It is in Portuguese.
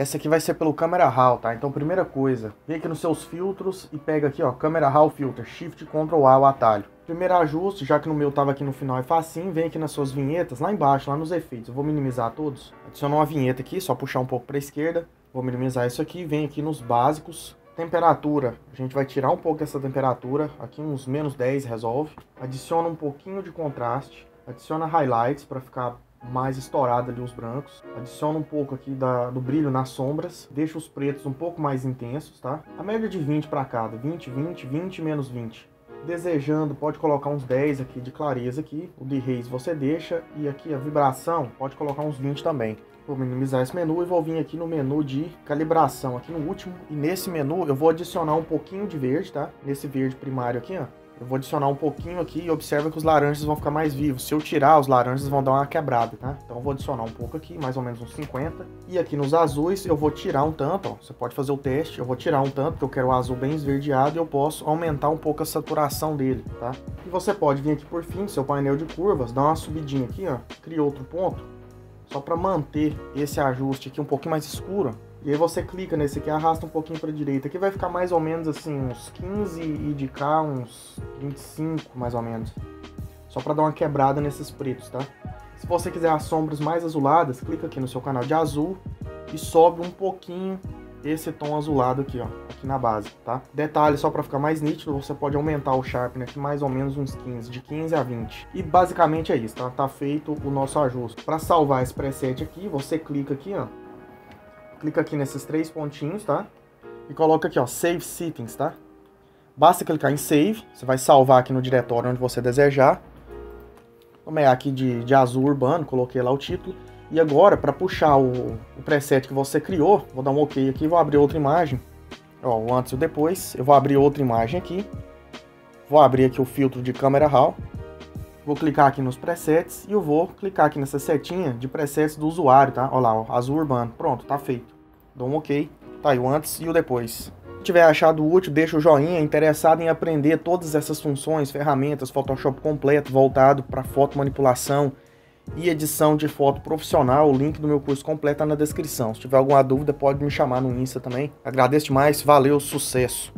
Essa aqui vai ser pelo Camera Raw, tá? Então, primeira coisa, vem aqui nos seus filtros e pega aqui, ó, Camera Raw Filter, Shift Ctrl A o atalho. Primeiro ajuste, já que no meu tava aqui no final é facinho, vem aqui nas suas vinhetas, lá embaixo, lá nos efeitos. Eu vou minimizar todos. Adiciono uma vinheta aqui, só puxar um pouco para a esquerda. Vou minimizar isso aqui, vem aqui nos básicos. Temperatura, a gente vai tirar um pouco dessa temperatura, aqui uns menos 10 resolve. Adiciona um pouquinho de contraste, adiciona highlights para ficar mais estourado ali os brancos. Adiciona um pouco aqui da, do brilho nas sombras. Deixa os pretos um pouco mais intensos, tá? A média de 20 para cada. 20, 20, 20 menos 20. Desejando, pode colocar uns 10 aqui de clareza aqui. O de reis você deixa. E aqui a vibração, pode colocar uns 20 também. Vou minimizar esse menu e vou vir aqui no menu de calibração, aqui no último. E nesse menu eu vou adicionar um pouquinho de verde, tá? Nesse verde primário aqui, ó. Eu vou adicionar um pouquinho aqui e observa que os laranjas vão ficar mais vivos. Se eu tirar, os laranjas vão dar uma quebrada, tá? Então eu vou adicionar um pouco aqui, mais ou menos uns 50. E aqui nos azuis eu vou tirar um tanto, ó. Você pode fazer o teste. Eu vou tirar um tanto, porque eu quero o azul bem esverdeado e eu posso aumentar um pouco a saturação dele, tá? E você pode vir aqui por fim, seu painel de curvas, dar uma subidinha aqui, ó. Cria outro ponto. Só para manter esse ajuste aqui um pouquinho mais escuro, e aí você clica nesse aqui, arrasta um pouquinho para direita. Aqui vai ficar mais ou menos assim, uns 15 e de cá uns 25 mais ou menos. Só para dar uma quebrada nesses pretos, tá? Se você quiser as sombras mais azuladas, clica aqui no seu canal de azul e sobe um pouquinho esse tom azulado aqui, ó, aqui na base, tá? Detalhe, só para ficar mais nítido, você pode aumentar o sharpen aqui mais ou menos uns 15, de 15 a 20. E basicamente é isso, tá? Tá feito o nosso ajuste. Para salvar esse preset aqui, você clica aqui, ó, clica aqui nesses três pontinhos, tá? E coloca aqui, ó, Save Settings, tá? Basta clicar em Save, você vai salvar aqui no diretório onde você desejar. Vamos aqui de, de azul urbano, coloquei lá o título. E agora, para puxar o, o, preset que você criou, vou dar um OK aqui, vou abrir outra imagem. Ó, o antes e o depois. Eu vou abrir outra imagem aqui. Vou abrir aqui o filtro de câmera RAW. Vou clicar aqui nos presets e eu vou clicar aqui nessa setinha de presets do usuário, tá? Olha lá, ó, azul urbano. Pronto, tá feito. Dou um OK. Tá aí o antes e o depois. Se tiver achado útil, deixa o joinha. Interessado em aprender todas essas funções, ferramentas, Photoshop completo, voltado para foto manipulação e edição de foto profissional. O link do meu curso completo tá na descrição. Se tiver alguma dúvida, pode me chamar no Insta também. Agradeço demais. Valeu, sucesso!